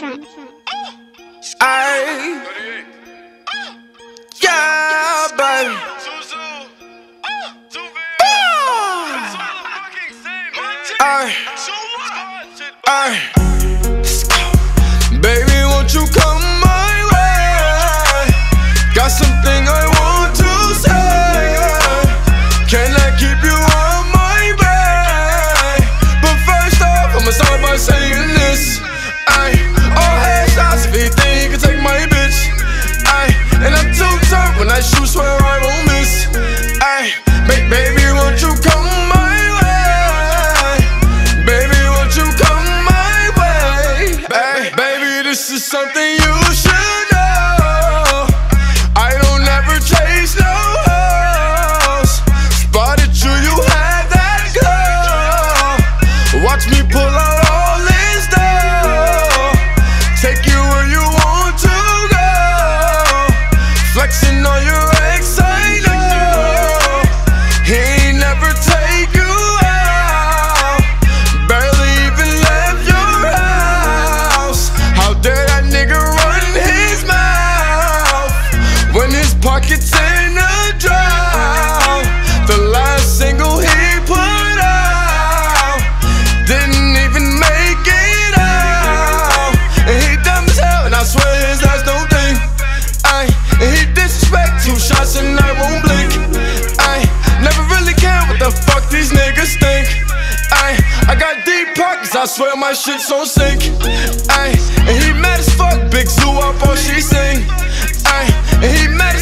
Nikki on the. Ay, yeah, baby. Ay, ay. I swear my shit's on sync. Ay, and he mad as fuck, big zoo up all she sing. Ay, and he mad as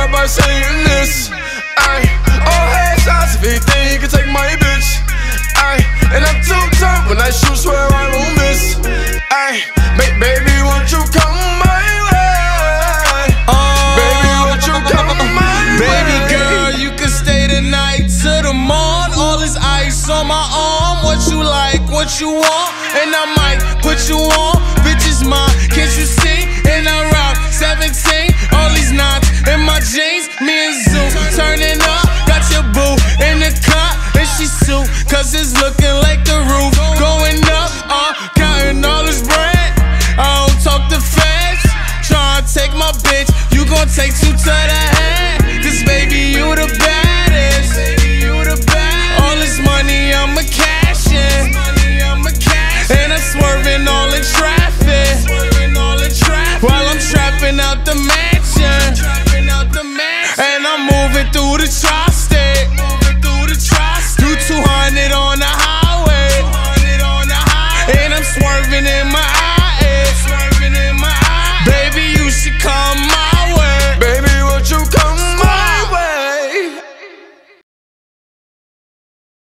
start by saying this. Ay, all headshots if he think he can take my bitch. Ay, and I'm too turned when I shoot, swear I won't miss. Ay, ba- baby, won't you come my way? Oh. Baby, won't you come my way? Baby girl, you can stay the night to the morn. All this ice on my arm. What you like, what you want, and I might put you on. Bitches mine, can't you see? My jeans. Me and Zoo turning up. Got your boo in the car, and she suit, cause it's looking like the roof going up. Uh, counting all this bread. I don't talk to feds. Tryna take my bitch, you gon' take two to the head. Cause baby, you the baddest. All this money, I'ma cash in. And I'm swerving all in traffic. While I'm trapping out the man.